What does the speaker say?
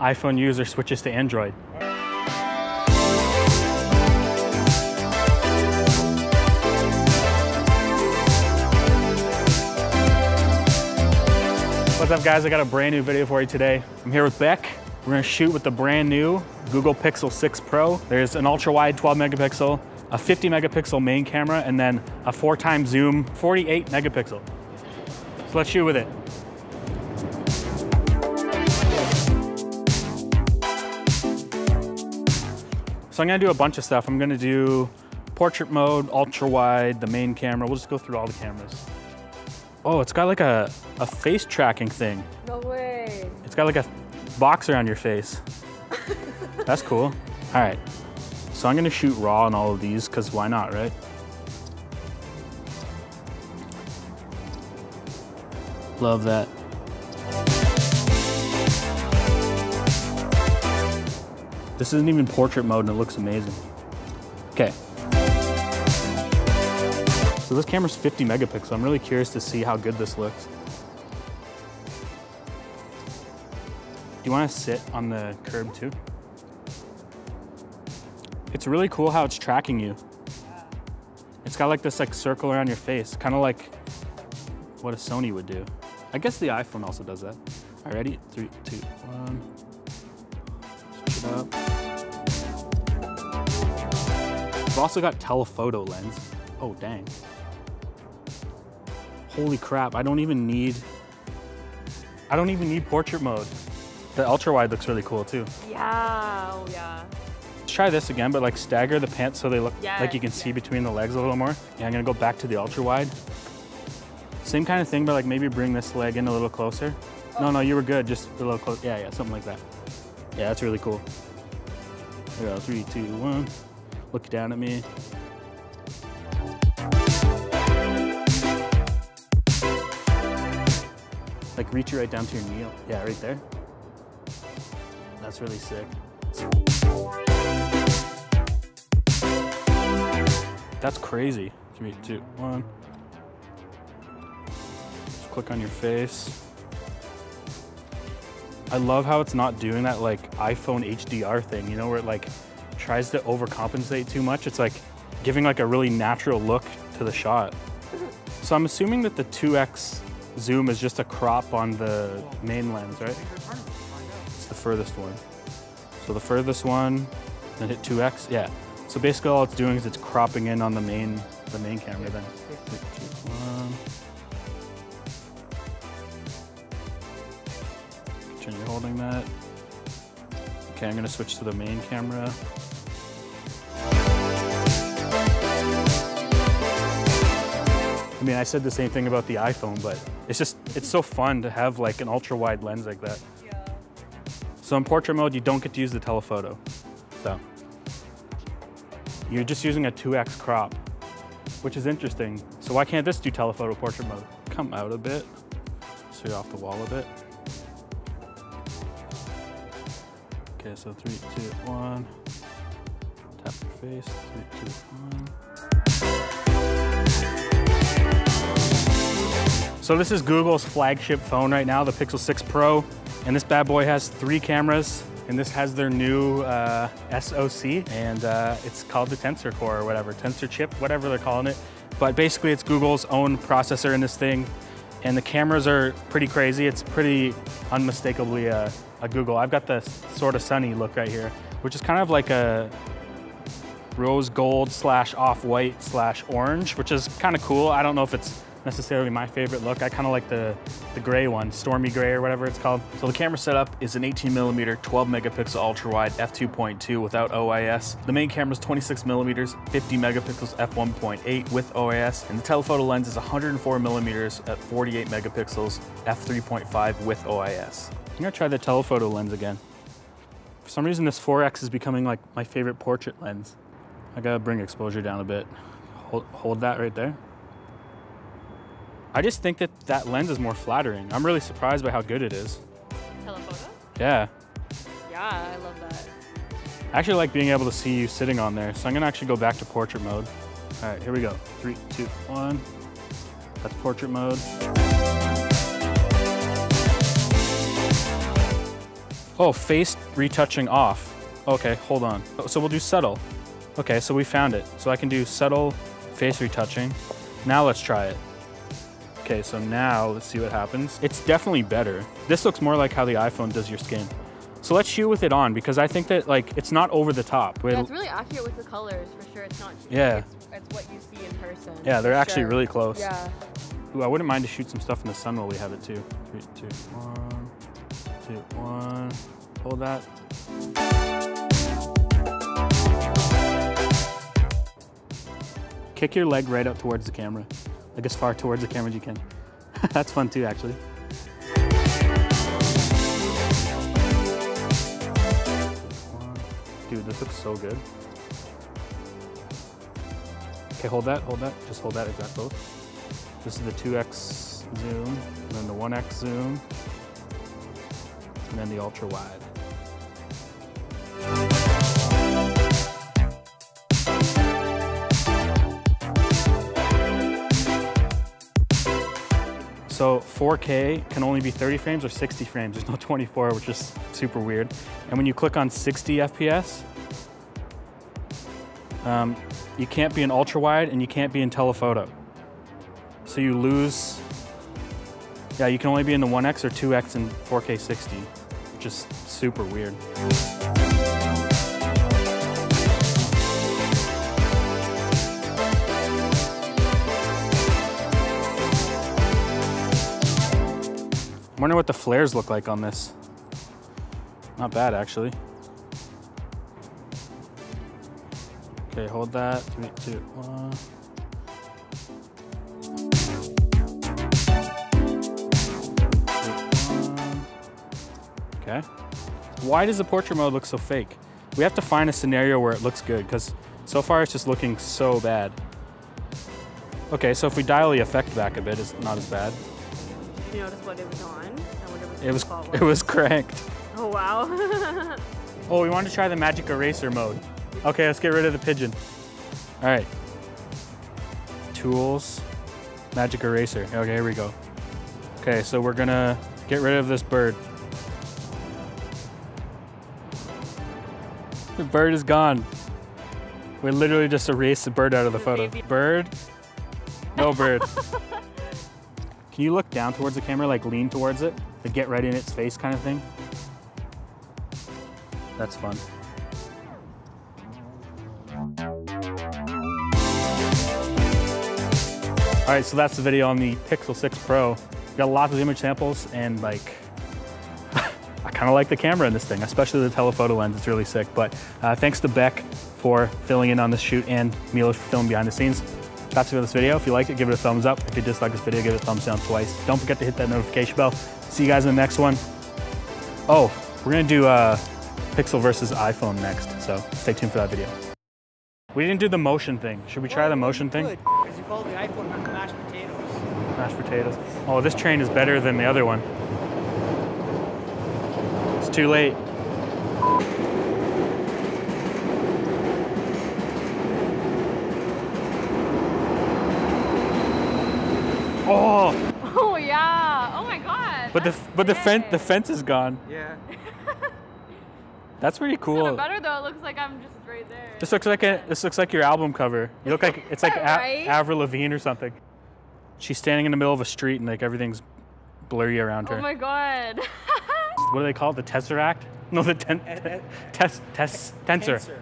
iPhone user switches to Android. What's up guys, I got a brand new video for you today. I'm here with Beck. We're gonna shoot with the brand new Google Pixel 6 Pro. There's an ultra wide 12 megapixel, a 50 megapixel main camera, and then a four times zoom, 48 megapixel. So let's shoot with it. So I'm gonna do a bunch of stuff. I'm gonna do portrait mode, ultra wide, the main camera. We'll just go through all the cameras. Oh, it's got like a, a face tracking thing. No way. It's got like a box around your face. That's cool. All right. So I'm gonna shoot raw on all of these because why not, right? Love that. This isn't even portrait mode and it looks amazing. Okay. So this camera's 50 megapixel. I'm really curious to see how good this looks. Do you want to sit on the curb too? It's really cool how it's tracking you. It's got like this like circle around your face, kind of like what a Sony would do. I guess the iPhone also does that. All right, ready? Three, two, one. Up. I've also got telephoto lens. Oh, dang. Holy crap, I don't even need, I don't even need portrait mode. The ultra wide looks really cool too. Yeah, oh yeah. Let's try this again, but like stagger the pants so they look Yes, like you can see between the legs a little more. Yeah, I'm gonna go back to the ultra wide. Same kind of thing, but like maybe bring this leg in a little closer. No, oh. no, you were good, just a little close. Yeah, yeah, something like that. Yeah, that's really cool. Go, three, two, one. Look down at me. Like reach it right down to your knee. Yeah, right there. That's really sick. That's crazy. Three, two, one. Just click on your face. I love how it's not doing that like iPhone HDR thing, you know, where it like tries to overcompensate too much. It's like giving like a really natural look to the shot. So I'm assuming that the 2x zoom is just a crop on the main lens, right? It's the furthest one. So the furthest one, then hit 2x, yeah. So basically all it's doing is it's cropping in on the main the main camera then. Three, two, one. Pretend you're holding that. Okay, I'm gonna switch to the main camera. I mean, I said the same thing about the iPhone, but it's just, it's so fun to have like an ultra wide lens like that. Yeah. So in portrait mode, you don't get to use the telephoto. So you're just using a 2x crop, which is interesting. So why can't this do telephoto portrait mode? Come out a bit, so you're off the wall a bit. Okay, so three, two, one. Tap your face, three, two, one. So this is Google's flagship phone right now, the Pixel 6 Pro. And this bad boy has three cameras and this has their new uh, SoC and uh, it's called the Tensor Core or whatever, Tensor chip, whatever they're calling it. But basically it's Google's own processor in this thing and the cameras are pretty crazy. It's pretty unmistakably a, a Google. I've got the sort of sunny look right here, which is kind of like a rose gold slash off-white slash orange, which is kind of cool. I don't know if it's necessarily my favorite look. I kind of like the, the gray one, stormy gray or whatever it's called. So the camera setup is an 18 millimeter, 12 megapixel ultra wide f2.2 without OIS. The main camera is 26 millimeters, 50 megapixels f1.8 with OIS, and the telephoto lens is 104 millimeters at 48 megapixels f3.5 with OIS. I'm gonna try the telephoto lens again. For some reason, this 4X is becoming like my favorite portrait lens. I gotta bring exposure down a bit. Hold, hold that right there. I just think that that lens is more flattering. I'm really surprised by how good it is. Telephoto? Yeah. Yeah, I love that. I actually like being able to see you sitting on there. So I'm gonna actually go back to portrait mode. All right, here we go. Three, two, one. That's portrait mode. Oh, face retouching off. Okay, hold on. So we'll do subtle. Okay, so we found it. So I can do subtle face retouching. Now let's try it. Okay, so now let's see what happens. It's definitely better. This looks more like how the iPhone does your skin. So let's shoot with it on because I think that like it's not over the top. Yeah, it's really accurate with the colors for sure. It's not. Yeah. It's, it's what you see in person. yeah, they're actually sure. really close. Yeah. Ooh, I wouldn't mind to shoot some stuff in the sun while we have it too. Three, two, one, two, one. Hold that. Kick your leg right out towards the camera. Like as far towards the camera as you can. That's fun too, actually. Dude, this looks so good. Okay, hold that, hold that. Just hold that exact both. This is the 2x zoom, and then the 1x zoom, and then the ultra wide. So 4K can only be 30 frames or 60 frames. There's no 24, which is super weird. And when you click on 60 FPS, um, you can't be in ultra wide and you can't be in telephoto. So you lose, yeah, you can only be in the 1X or 2X in 4K 60, is super weird. I'm wondering what the flares look like on this. Not bad, actually. Okay, hold that. Three, two, one. Okay. Why does the portrait mode look so fake? We have to find a scenario where it looks good because so far it's just looking so bad. Okay, so if we dial the effect back a bit, it's not as bad. Did you notice what it was on? I wonder what the It was it was cranked. Oh wow. Oh, we wanted to try the magic eraser mode. Okay, let's get rid of the pigeon. All right. Tools, magic eraser. Okay, here we go. Okay, so we're gonna get rid of this bird. The bird is gone. We literally just erased the bird out of the The photo. Bird? No bird. Can you look down towards the camera, like lean towards it, to get right in its face kind of thing? That's fun. All right, so that's the video on the Pixel 6 Pro. Got lots of image samples and like, kind of like the camera in this thing, especially the telephoto lens. It's really sick. But uh, thanks to Beck for filling in on this shoot and Milos for filming behind the scenes. That's it for this video. If you liked it, give it a thumbs up. If you dislike this video, give it a thumbs down twice. Don't forget to hit that notification bell. See you guys in the next one. Oh, we're gonna do uh, Pixel versus iPhone next, so stay tuned for that video. We didn't do the motion thing. Should we try the motion thing? Because you call the iPhone mashed potatoes. Mashed potatoes. Oh, this train is better than the other one. It's too late. Oh, oh yeah. Oh my god. but the that's but the fence the fence is gone. Yeah. That's pretty It's cool. better though. It looks like I'm just right there. This looks like a this looks like your album cover. You look like it's like A- Avril Lavigne or something. She's standing in the middle of a street and like everything's blurry around her. Oh my god. what do they call it? The tesseract? No, the ten, Eh, eh, tes, tes, tensor. Tensor.